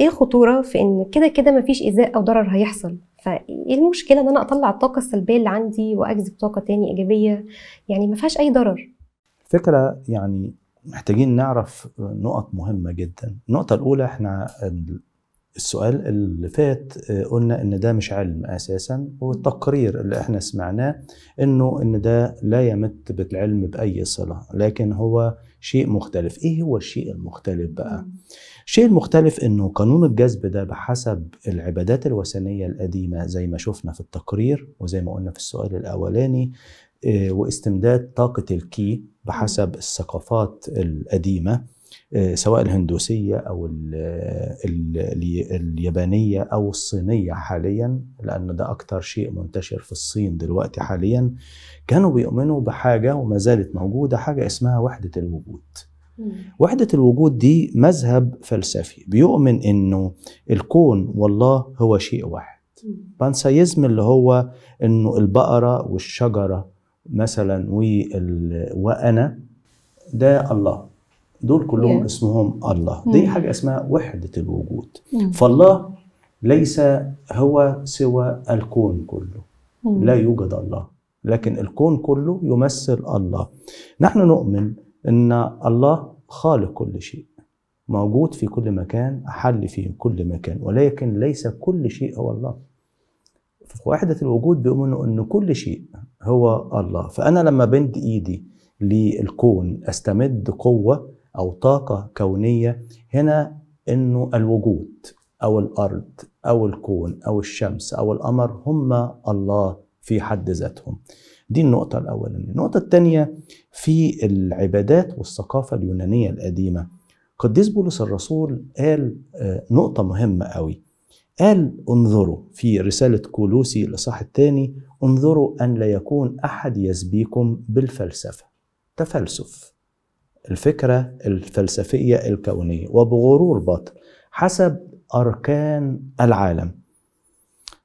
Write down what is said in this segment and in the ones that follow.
إيه الخطورة؟ في إن كده كده مفيش إيذاء أو ضرر هيحصل. فإيه المشكلة إن أنا أطلع الطاقة السلبية اللي عندي وأجذب طاقة تاني إيجابية؟ يعني ما فيهاش أي ضرر. فكرة يعني محتاجين نعرف نقط مهمة جدا. النقطة الأولى إحنا السؤال اللي فات قلنا إن ده مش علم أساسا والتقرير اللي إحنا سمعناه إنه إن ده لا يمت بالعلم بأي صلة لكن هو شيء مختلف. إيه هو الشيء المختلف بقى؟ الشيء المختلف إنه قانون الجذب ده بحسب العبادات الوثنية القديمة زي ما شفنا في التقرير وزي ما قلنا في السؤال الأولاني آه، واستمداد طاقة الكي بحسب الثقافات القديمة. آه، سواء الهندوسية أو ال ال ال اليابانية أو الصينية حاليا لأن ده أكتر شيء منتشر في الصين دلوقتي حاليا. كانوا بيؤمنوا بحاجة وما زالت موجودة حاجة اسمها وحدة الوجود. وحدة الوجود دي مذهب فلسفي. بيؤمن إنه الكون والله هو شيء واحد. بانسايزم اللي هو إنه البقرة والشجرة مثلا. وأنا ده الله. دول كلهم Yeah. اسمهم الله. دي مم. حاجة اسمها وحدة الوجود. مم. فالله ليس هو سوى الكون كله. لا يوجد الله. لكن الكون كله يمثل الله. نحن نؤمن إن الله خالق كل شيء. موجود في كل مكان حل في كل مكان. ولكن ليس كل شيء هو الله. في وحدة الوجود بيؤمنوا إن كل شيء هو الله. فأنا لما بند إيدي للكون أستمد قوة أو طاقة كونية هنا إنه الوجود أو الأرض أو الكون أو الشمس أو القمر هم الله في حد ذاتهم. دي النقطة الأولانية. النقطة الثانية في العبادات والثقافة اليونانية القديمة. قديس بولس الرسول قال آه، نقطة مهمة قوي. قال انظروا في رسالة كولوسي الإصحاح الثاني انظروا أن لا يكون أحد يسبيكم بالفلسفة. تفلسف. الفكرة الفلسفية الكونية وبغرور باطل حسب أركان العالم.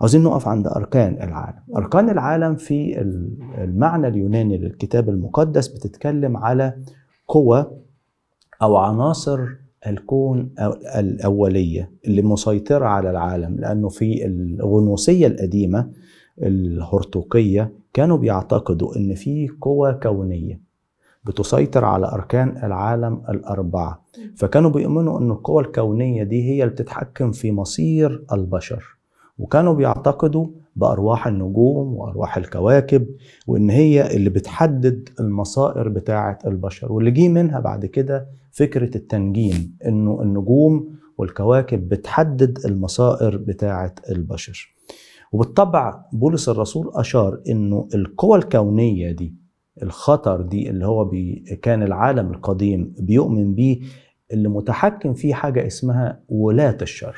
عاوزين نقف عند أركان العالم. أركان العالم في المعنى اليوناني للكتاب المقدس بتتكلم على قوى أو عناصر الكون أو- الأولية اللي مسيطرة على العالم لأنه في الغنوصية القديمة الهرطوقية كانوا بيعتقدوا إن في قوى كونية. بتسيطر على أركان العالم الأربعة. فكانوا بيؤمنوا أن القوى الكونية دي هي اللي بتتحكم في مصير البشر. وكانوا بيعتقدوا بأرواح النجوم وأرواح الكواكب وإن هي اللي بتحدد المصائر بتاعة البشر. واللي جه منها بعد كده فكرة التنجيم إنه النجوم والكواكب بتحدد المصائر بتاعة البشر. وبالطبع بولس الرسول أشار إنه القوى الكونية دي الخطر دي اللي هو بي كان العالم القديم بيؤمن بيه اللي متحكم فيه حاجة اسمها ولاة الشر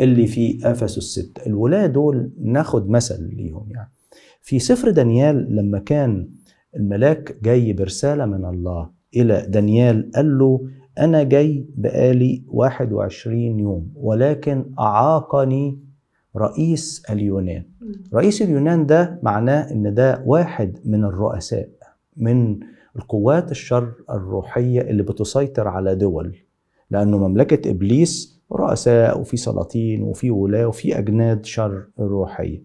اللي في أفسس الستة. الولاة دول ناخد مثل ليهم يعني. في سفر دانيال لما كان الملاك جاي برسالة من الله إلى دانيال قال له أنا جاي بقالي 21 يوم ولكن أعاقني رئيس اليونان. رئيس اليونان ده معناه إن ده واحد من الرؤساء من القوات الشر الروحية اللي بتسيطر على دول لأنه مملكة إبليس رؤساء وفي سلاطين وفي ولاة وفي أجناد شر روحية.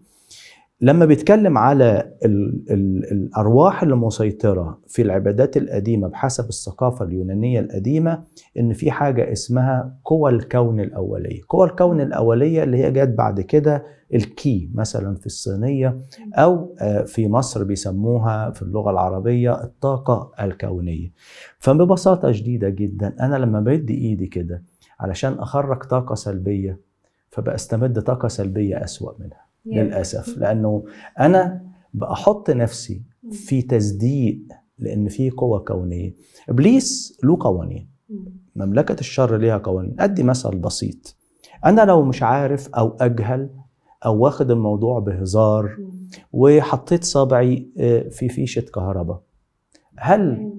لما بيتكلم على ال ال الأرواح اللي مسيطره في العبادات القديمة بحسب الثقافة اليونانية القديمة إن في حاجة اسمها قوى الكون الأولية. قوى الكون الأولية اللي هي جت بعد كده الكي مثلا في الصينية أو آه، في مصر بيسموها في اللغة العربية الطاقة الكونية. فببساطة شديدة جدا أنا لما بدي إيدي كده علشان أخرج طاقة سلبية فبستمد طاقة سلبية أسوأ منها. للأسف. لأنه أنا بحط نفسي في تصديق لأن في قوة كونية. إبليس له قوانين. مملكة الشر ليها قوانين. أدي مثل بسيط. أنا لو مش عارف أو أجهل أو واخد الموضوع بهزار وحطيت صابعي آه، في فيشة كهرباء هل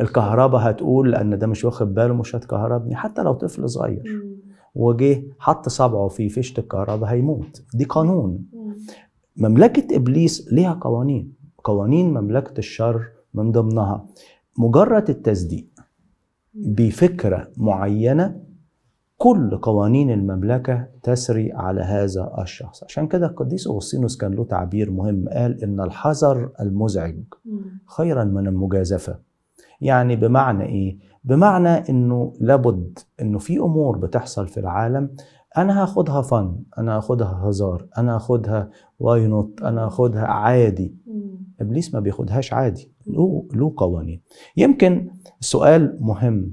الكهرباء هتقول ان ده مش واخد باله مش هتكهربني؟ حتى لو طفل صغير. وجه حط صبعه في فيشه الكهرباء هيموت. دي قانون. مملكة إبليس ليها قوانين. قوانين مملكة الشر من ضمنها. مجرد التصديق بفكرة معينة كل قوانين المملكة تسري على هذا الشخص. عشان كده القديس أغسطينوس كان له تعبير مهم. قال إن الحذر المزعج خيرا من المجازفة. يعني بمعنى إيه؟ بمعنى إنه لابد إنه في أمور بتحصل في العالم أنا هاخدها fun أنا هاخدها هزار أنا هاخدها why not أنا هاخدها عادي. إبليس ما بياخدهاش عادي له له قوانين. يمكن سؤال مهم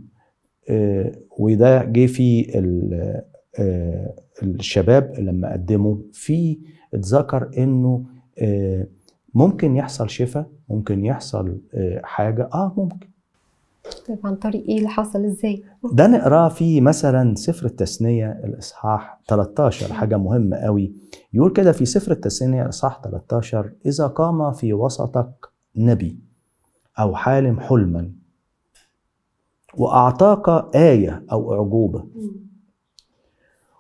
آه، وده جه في آه، الشباب لما قدموا في اتذكر إنه آه، ممكن يحصل شفاء ممكن يحصل آه، حاجة آه ممكن. طيب عن طريق إيه؟ اللي حصل إزاي؟ ده نقراه في مثلا سفر التثنية الإصحاح 13 حاجة مهمة قوي. يقول كده في سفر التثنية الاصحاح 13 إذا قام في وسطك نبي أو حالم حلما وأعطاك آية أو أعجوبة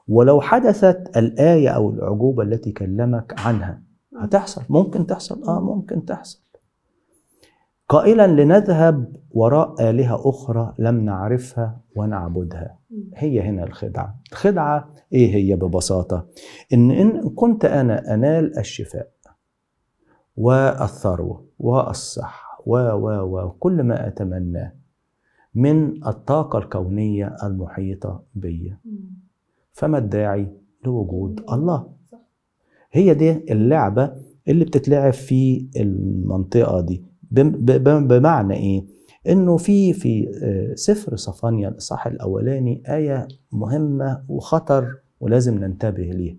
ولو حدثت الآية أو الأعجوبة التي كلمك عنها هتحصل؟ ممكن تحصل؟ آه ممكن تحصل. قائلا لنذهب وراء آلهة أخرى لم نعرفها ونعبدها. هي هنا الخدعة. الخدعة إيه هي ببساطة؟ إن إن كنت أنا أنال الشفاء والثروة والصحة و و و كل ما أتمناه من الطاقة الكونية المحيطة بي. فما الداعي؟ لوجود الله. هي دي اللعبة اللي بتتلعب في المنطقة دي. بمعنى إيه؟ إنه في في آه، سفر صفانيا الإصحاح الأولاني آية مهمة وخطر ولازم ننتبه ليها.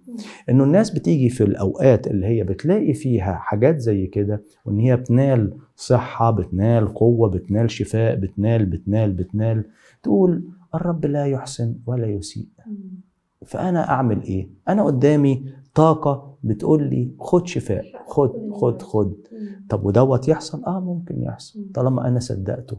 إنه الناس بتيجي في الأوقات اللي هي بتلاقي فيها حاجات زي كده وإن هي بتنال صحة بتنال قوة بتنال شفاء بتنال بتنال بتنال تقول الرب لا يحسن ولا يسيء. فأنا أعمل إيه؟ أنا قدامي طاقة بتقول لي خد شفاء خد خد خد. طب ودوت يحصل؟ آه ممكن يحصل طالما أنا صدقته.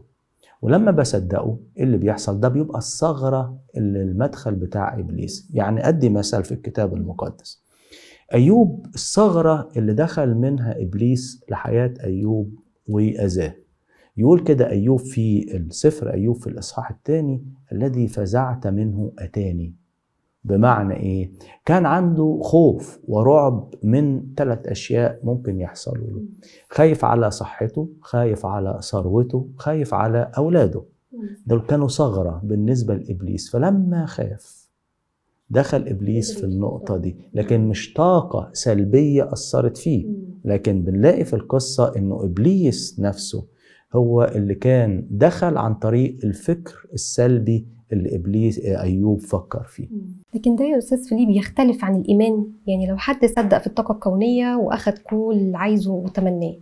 ولما بصدقه إيه اللي بيحصل؟ ده بيبقى الثغرة اللي المدخل بتاع إبليس. يعني أدي مثل في الكتاب المقدس. أيوب الثغرة اللي دخل منها إبليس لحياة أيوب واذاه يقول كده أيوب في السفر أيوب في الإصحاح الثاني الذي فزعت منه أتاني. بمعنى إيه؟ كان عنده خوف ورعب من ثلاث أشياء ممكن يحصلوا له. خايف على صحته خايف على ثروته خايف على أولاده. دول كانوا ثغرة بالنسبة لإبليس. فلما خاف دخل إبليس في النقطة دي. لكن مش طاقة سلبية أثرت فيه. لكن بنلاقي في القصة إنه إبليس نفسه هو اللي كان دخل عن طريق الفكر السلبي اللي إبليس أيوب فكر فيه. لكن ده يا أستاذ فيليب يختلف عن الإيمان. يعني لو حد صدق في الطاقة الكونية واخد كل اللي عايزه وتمناه.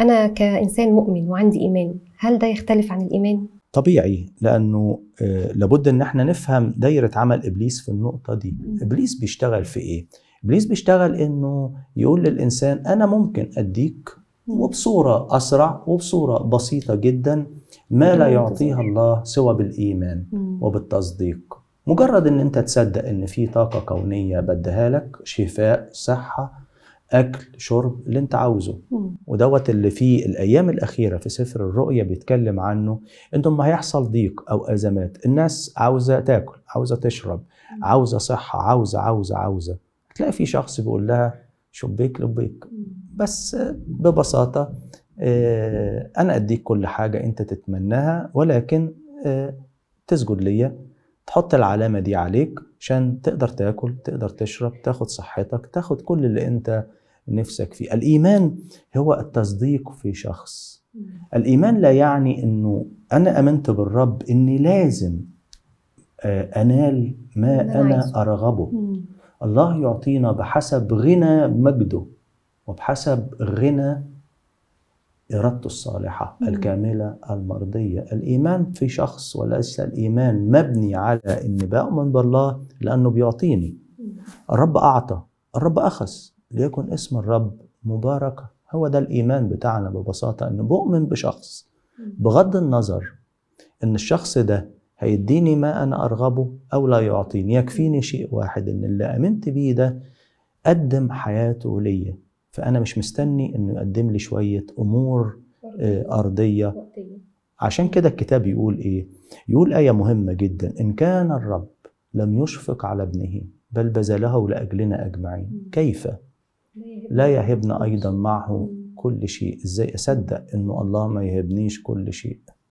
أنا كإنسان مؤمن وعندي إيمان هل ده يختلف عن الإيمان؟ طبيعي لأنه آه، لابد إن إحنا نفهم دايرة عمل إبليس في النقطة دي. إبليس بيشتغل في إيه؟ إبليس بيشتغل إنه يقول للإنسان أنا ممكن أديك وبصورة أسرع وبصورة بسيطة جدا ما لا يعطيها الله سوى بالإيمان وبالتصديق. مجرد إن أنت تصدق إن في طاقة كونية بديها لك شفاء صحة أكل شرب اللي أنت عاوزه. ودوت اللي في الأيام الأخيرة في سفر الرؤيا بيتكلم عنه إنه ما هيحصل ضيق أو أزمات. الناس عاوزة تأكل عاوزة تشرب عاوزة صحة عاوزة عاوزة عاوزة. تلاقي في شخص بيقول لها شبيك لبيك بس ببساطة آه، أنا أديك كل حاجة أنت تتمناها ولكن آه، تسجد ليا. تحط العلامة دي عليك عشان تقدر تاكل تقدر تشرب تاخد صحتك تاخد كل اللي أنت نفسك فيه. الإيمان هو التصديق في شخص. الإيمان لا يعني إنه أنا آمنت بالرب إني لازم آه، أنال ما أنا. أرغبه. الله يعطينا بحسب غنى مجده وبحسب غنى إرادته الصالحة. الكاملة المرضية. الإيمان في شخص وليس الإيمان مبني على إني بؤمن بالله لأنه بيعطيني. الرب أعطى الرب أخذ ليكن اسم الرب مباركة هو ده الإيمان بتاعنا ببساطة إنه بؤمن بشخص. بغض النظر إن الشخص ده هيديني ما أنا أرغبه أو لا يعطيني. يكفيني شيء واحد إن اللي آمنت بيه ده قدم حياته ليا. فأنا مش مستني إنه يقدم لي شوية أمور آه، أرضية. عشان كده الكتاب يقول إيه؟ يقول آية مهمة جدا. إن كان الرب لم يشفق على ابنه بل بذله لأجلنا أجمعين. كيف؟ لا يهبنا أيضا معه كل شيء. إزاي أصدق إنه الله ما يهبنيش كل شيء؟